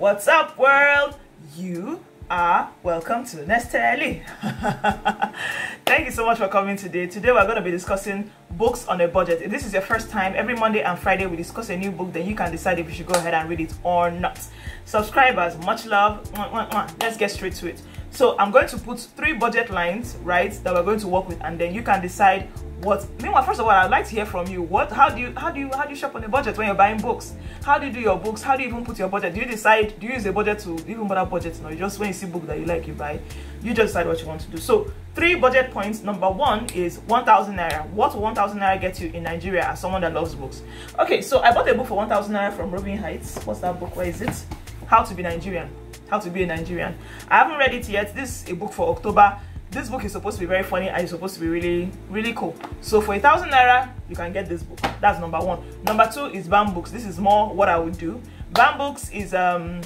What's up, world? You are welcome to Neztelly. Thank you so much for coming today. Today we're going to be discussing books on a budget. If this is your first time, every Monday and Friday we discuss a new book, then you can decide if you should go ahead and read it or not. Subscribers, much love. Let's get straight to it. So I'm going to put three budget lines, right, that we're going to work with, and then you can decide what meanwhile first of all i'd like to hear from you. What how do you how do you how do you shop on a budget when you're buying books? How do you do your books? How do you even put your budget? Do you decide do you use a budget to even bother budget no you just when you see book that you like you buy. You just decide what you want to do. So three budget points. Number one is 1000 naira. What 1000 naira get you in nigeria as someone that loves books? Okay so i bought a book for 1000 naira from Roving Heights. What's that book? Where is it? How to be nigerian. How to be a nigerian. I haven't read it yet. This is a book for october this book is supposed to be very funny and it's supposed to be really really cool. So for a thousand naira you can get this book. That's number one. Number two is bambooks this is more what i would do. Bambooks is um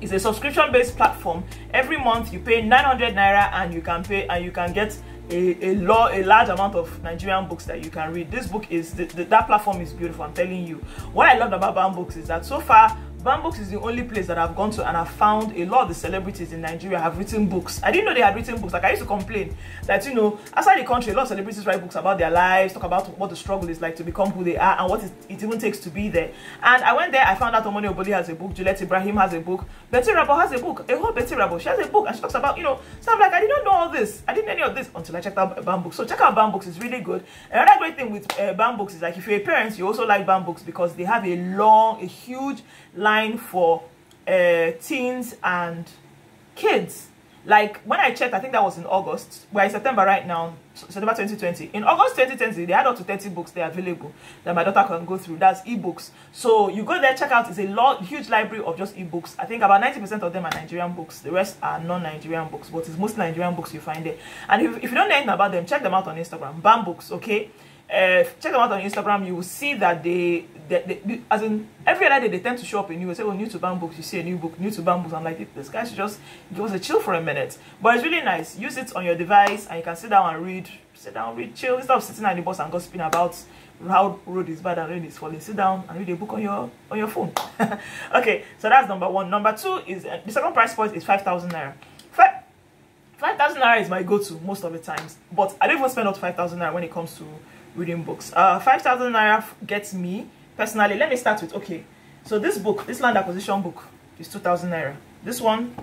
is a subscription based platform. Every month you pay 900 naira and you can pay and you can get a, a, law, a large amount of Nigerian books that you can read. This book is, the, the, that platform is beautiful, I'm telling you. What I loved about Bambooks is that so far, Bambooks is the only place that I've gone to and I've found a lot of the celebrities in Nigeria have written books. I didn't know they had written books. Like I used to complain that, you know, outside the country, a lot of celebrities write books about their lives, talk about what the struggle is like to become who they are and what it, even takes to be there. And I went there, I found out Omoni Oboli has a book, Juliet Ibrahim has a book, Betty Irabor has a book, a whole Betty Irabor, she has a book and she talks about, you know, so I'm like, I didn't know all this. I didn't know any of this until I checked out Bambooks. So check out Bambooks, it's really good. Another great thing with uh, Bambooks is like if you're a parent, you also like Bambooks because they have a long, a huge line for uh, teens and kids. Like when I checked, I think that was in August. We're in September right now, September 2020. In August 2020, they had up to 30 books there available that my daughter can go through. That's ebooks. So you go there, check out. It's a lot, huge library of just ebooks. I think about 90% of them are Nigerian books. The rest are non-Nigerian books, but it's mostly Nigerian books you find there. And if, if you don't know anything about them, check them out on Instagram. Bam Books, okay? Uh, check them out on Instagram, you will see that they, they, they, as in every other day they tend to show up in new. Say, oh, new to books, you see a new book, new to books. I'm like, this guy should just give us a chill for a minute. But it's really nice. Use it on your device, and you can sit down and read. Sit down, read, chill. Instead of sitting at the bus and gossiping about how road is bad and rain is falling. Sit down and read a book on your on your phone. okay, so that's number one. Number two is uh, the second price point is five thousand naira. Five. 5,000 naira is my go-to most of the times but I don't even spend up to 5,000 naira when it comes to reading books. Uh, 5,000 naira gets me personally. Let me start with okay. So this book, this land acquisition book, is 2,000 naira. This one,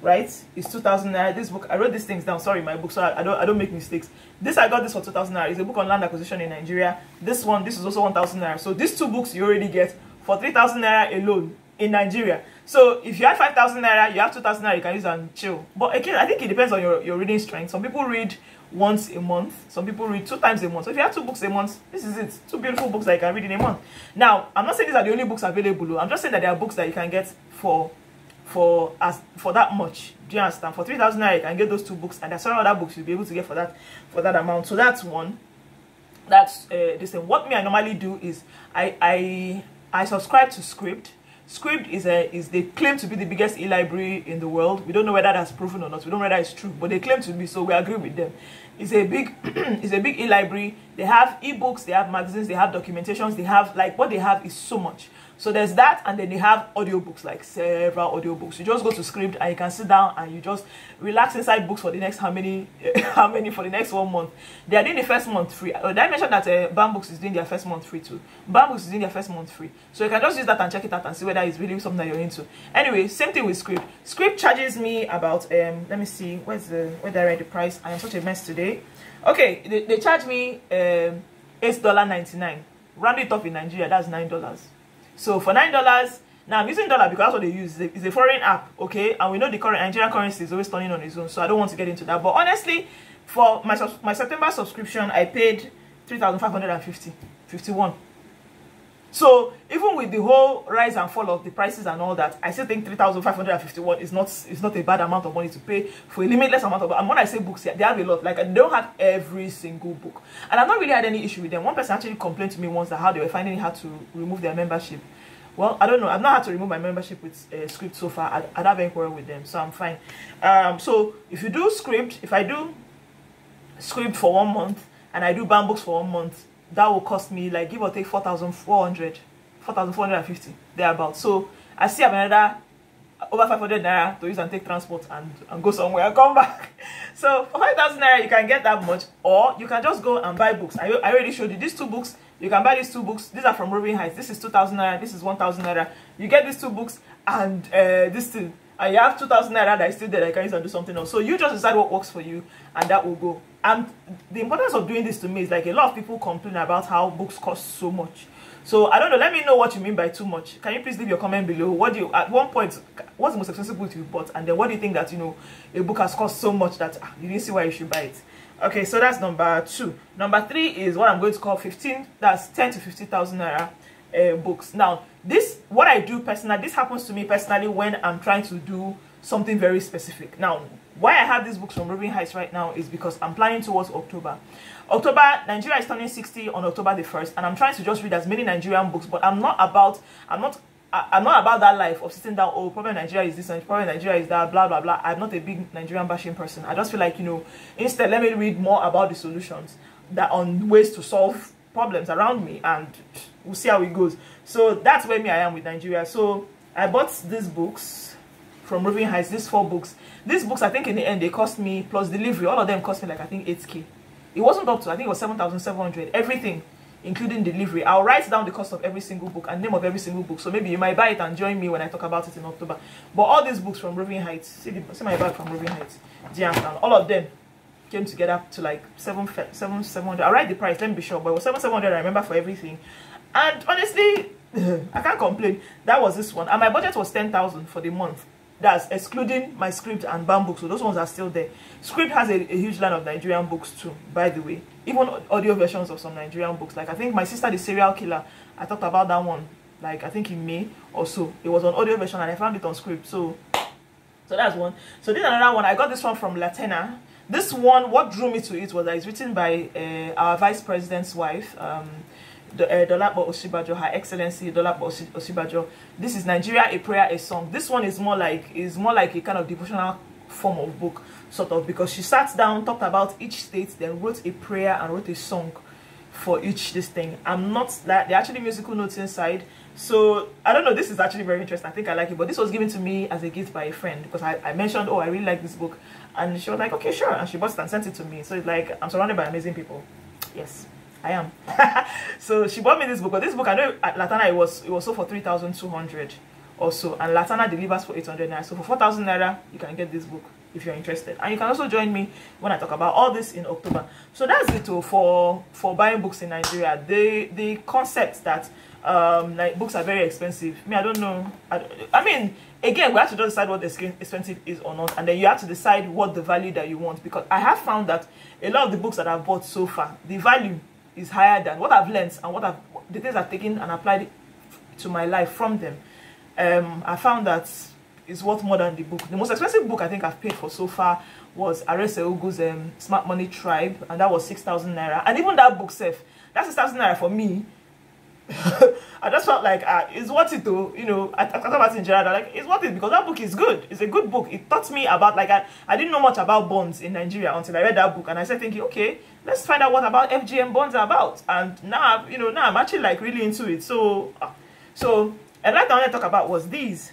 right, is 2,000 naira. This book, I wrote these things down. Sorry, my book, so I, I don't I don't make mistakes. This I got this for 2,000 naira. It's a book on land acquisition in Nigeria. This one, this is also 1,000 naira. So these two books you already get for 3,000 naira alone in Nigeria. So if you have 5,000 naira, you have 2,000 naira, you can use and chill. But again, I think it depends on your, your reading strength. Some people read once a month. Some people read two times a month. So if you have two books a month, this is it. Two beautiful books that you can read in a month. Now, I'm not saying these are the only books available. I'm just saying that there are books that you can get for for as for that much. Do you understand? For 3,000 naira, you can get those two books. And there's several other books you'll be able to get for that for that amount. So that's one. That's uh, this thing. What me I normally do is I I I subscribe to Scribd Scribd is a is they claim to be the biggest e-library in the world. We don't know whether that's proven or not. We don't know whether it's true, but they claim to be, so we agree with them. It's a big it's a big e-library. They have e-books, they have magazines, they have documentations, they have like what they have is so much. So there's that, and then they have audiobooks, like several audiobooks. You just go to Scribd and you can sit down and you just relax inside books for the next how many, how many for the next one month. They are doing the first month free. Uh, did I mention that uh, Bambooks is doing their first month free too? Bambooks is doing their first month free. So you can just use that and check it out and see whether it's really something that you're into. Anyway, same thing with Scribd. Scribd charges me about, um, let me see, where's the, where did I write the price? I am such a mess today. okay they, they charge me um, eight dollar ninety nine round it up in nigeria that's nine dollars. So for nine dollars now i'm using dollar because that's what they use. It's a, it's a foreign app okay? And we know the current nigerian currency is always turning on its own so i don't want to get into that. But honestly for my my september subscription i paid 3550 51 So even with the whole rise and fall of the prices and all that, I still think 3,551 is not is not a bad amount of money to pay for a limitless amount of and when I say books, yeah, they have a lot. Like I don't have every single book. And I've not really had any issue with them. One person actually complained to me once that how they were finding it hard to remove their membership. Well, I don't know. I've not had to remove my membership with uh, Scribd so far. I, have any quarrel with them, so I'm fine. Um, so if you do Scribd, if I do Scribd for one month and I do Bambooks for one month, that will cost me like give or take 4,400 4,450 thereabout. So I still have another over 500 naira to use and take transport and, and go somewhere and come back. So for 5,000 naira, you can get that much, or you can just go and buy books. I, I already showed you these two books. You can buy these two books. These are from Roving Heights. This is 2,000 naira. This is 1,000 naira. You get these two books and uh, this thing. You have 2,000 naira that is still there you can use and do something else. So you just decide what works for you and that will go. And the importance of doing this to me is like a lot of people complain about how books cost so much so I don't know. Let me know what you mean by too much. Can you please leave your comment below? What do you at one point? What's the most expensive book you bought? And then what do you think that you know a book has cost so much that ah, you didn't see why you should buy it? Okay, so that's number two. Number three is what I'm going to call 15. That's 10 to 50,000 naira uh, books. Now, this what I do personally. This happens to me personally when I'm trying to do something very specific. Now, why I have these books from Roving Heights right now is because I'm planning towards October. October, Nigeria is turning 60 on October the 1st, and I'm trying to just read as many Nigerian books, but I'm not about, I'm not, I'm not about that life of sitting down, oh, probably Nigeria is this and probably Nigeria is that, blah, blah, blah. I'm not a big Nigerian bashing person. I just feel like, you know, instead, let me read more about the solutions that on ways to solve problems around me, and we'll see how it goes. So that's where me I am with Nigeria. So I bought these books from Roving Heights, these four books. These books, I think in the end, they cost me, plus delivery, all of them cost me like, I think, 8k. It wasn't up to, I think it was 7,700. Everything, including delivery. I'll write down the cost of every single book and name of every single book. So maybe you might buy it and join me when I talk about it in October. But all these books from Roving Heights, see, the, see my bag from Roving Heights, Giantown, all of them came together to like 7, 7, 700. I'll write the price, let me be sure. But it was 7, 700, I remember for everything. And honestly, I can't complain. That was this one. And my budget was 10,000 for the month. That's excluding my script and bamboo. So those ones are still there. Script has a, a, huge line of Nigerian books too, by the way. Even audio versions of some Nigerian books. Like I think my sister, the serial killer, I talked about that one. Like I think in May or so. It was on audio version and I found it on script. So, so that's one. So this another one. I got this one from Latena. This one, what drew me to it was that it's written by uh, our vice president's wife. Um, uh, Dolapo Osinbajo, Her Excellency Dolapo Osinbajo. This is Nigeria, a prayer, a song. This one is more like is more like a kind of devotional form of book, sort of, because she sat down, talked about each state, then wrote a prayer and wrote a song for each this thing. I'm not that they're actually musical notes inside. So I don't know. This is actually very interesting. I think I like it, but this was given to me as a gift by a friend because I, I mentioned, oh, I really like this book, and she was like, okay, sure, and she bought it and sent it to me. So it's like I'm surrounded by amazing people. Yes. I am. so she bought me this book. But this book, I know at Laterna it was it was sold for three thousand two hundred or so, and Laterna delivers for eight hundred naira. So for four thousand naira, you can get this book if you're interested. And you can also join me when I talk about all this in October. So that's it oh, for for buying books in Nigeria. The the concept that um like books are very expensive. I Me, I don't know. I, I mean, again, we have to just decide what the expensive is or not, and then you have to decide what the value that you want. Because I have found that a lot of the books that I've bought so far, the value is higher than what I've learned and what I've the things I've taken and applied to my life from them. Um, I found that it's worth more than the book. The most expensive book I think I've paid for so far was Arese Ugu's um, Smart Money Tribe, and that was 6,000 naira. And even that book, safe, that's 6,000 naira for me I just felt like uh, it's worth it though, you know, I, I about it in general, like it's worth it because that book is good. It's a good book. It taught me about, like, I, I didn't know much about bonds in Nigeria until I read that book and I started thinking, okay, let's find out what about FGN bonds are about. And now, you know, now I'm actually like really into it. So, uh, so, and like I want to talk about was these.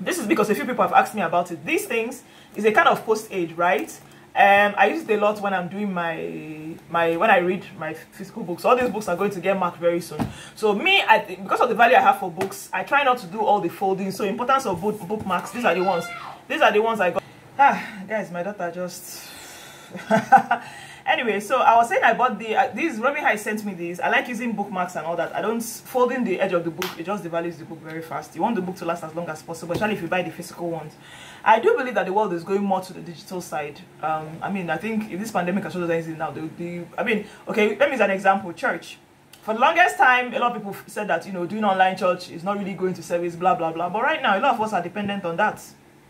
This is because a few people have asked me about it. These things is a kind of post-age, right? Um i use it a lot when i'm doing my my when i read my physical books. All these books are going to get marked very soon. So me i because of the value i have for books i try not to do all the folding. So importance of book bookmarks these are the ones. These are the ones i got. Ah guys my daughter just anyway so i was saying i bought the uh, these Roving Heights sent me these i like using bookmarks and all that i don't folding the edge of the book it just devalues the book very fast you want the book to last as long as possible especially if you buy the physical ones I do believe that the world is going more to the digital side. Um, I mean, I think if this pandemic has showed us anything now, be. I mean, okay, let me use an example. Church. For the longest time, a lot of people said that you know doing online church is not really going to service, blah blah blah. But right now, a lot of us are dependent on that.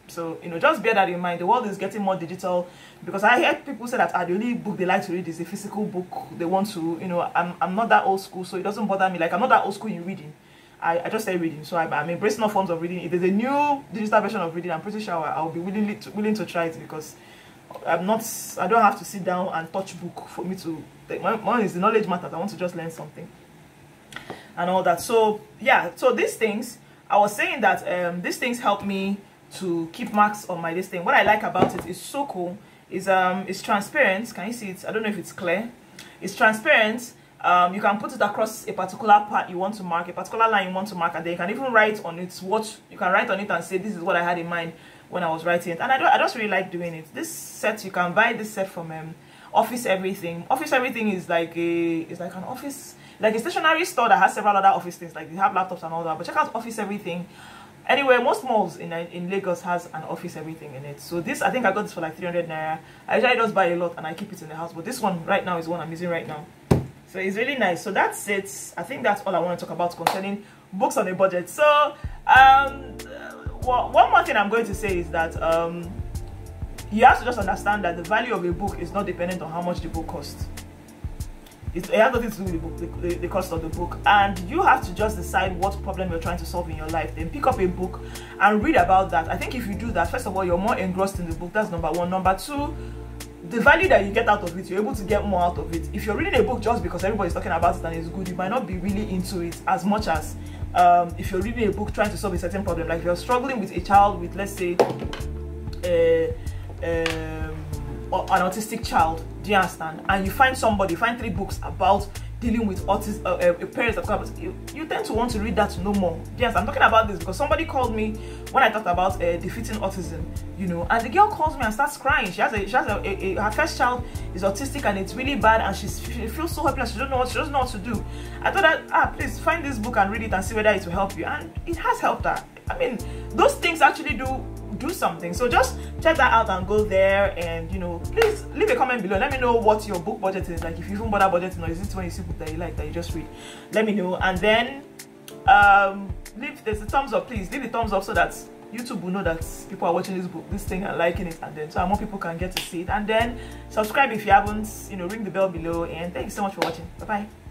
So you know, just bear that in mind. The world is getting more digital because I hear people say that ah, the only book they like to read is a physical book. They want to, you know, I'm I'm not that old school, so it doesn't bother me. Like I'm not that old school in reading. I, I just say reading. So I, I'm embracing all forms of reading. If there's a new digital version of reading, I'm pretty sure I'll be willing to, willing to try it because I'm not, I don't have to sit down and touch book for me to, take, my, one is the knowledge matters. I want to just learn something and all that. So yeah, so these things, I was saying that um, these things help me to keep marks on my this thing. What I like about it is so cool. Is um it's transparent. Can you see it? I don't know if it's clear. It's transparent. Um, you can put it across a particular part you want to mark, a particular line you want to mark, and then you can even write on it what you can write on it and say this is what I had in mind when I was writing it. And I don't I just really like doing it. This set you can buy this set from um, Office Everything. Office Everything is like a it's like an office like a stationery store that has several other office things like they have laptops and all that. But check out Office Everything. Anyway, most malls in in Lagos has an office everything in it. So this I think I got this for like 300 naira. I usually just buy a lot and I keep it in the house. But this one right now is one I'm using right now. So it's really nice. So that's it. I think that's all I want to talk about concerning books on a budget. So um, well, one more thing I'm going to say is that um, you have to just understand that the value of a book is not dependent on how much the book costs. It, it has nothing to do with the, book, the, the, cost of the book. And you have to just decide what problem you're trying to solve in your life. Then pick up a book and read about that. I think if you do that first of all you're more engrossed in the book. That's number one. Number two the value that you get out of it you're able to get more out of it. If you're reading a book just because everybody's talking about it and it's good you might not be really into it as much as um, if you're reading a book trying to solve a certain problem. Like if you're struggling with a child with let's say a, um, an autistic child do you understand? And you find somebody find three books about dealing with autism uh, uh, parents of course you, you tend to want to read that to know more. Yes i'm talking about this because somebody called me when i talked about uh, defeating autism you know and the girl calls me and starts crying. She has a she has a, a, a, her first child is autistic and it's really bad and she's she feels so helpless. She don't know what she doesn't know what to do. I thought that ah please find this book and read it and see whether it will help you. And it has helped her. I mean those things actually do do something. So just check that out and go there and you know please leave a comment below. Let me know what your book budget is. Like if you even bother budgeting or is it when you see book that you like that you just read? Let me know. And then um leave there's a thumbs up please. Leave a thumbs up so that youtube will know that people are watching this book this thing and liking it and then so more people can get to see it. And then subscribe if you haven't you know ring the bell below. And thank you so much for watching. Bye bye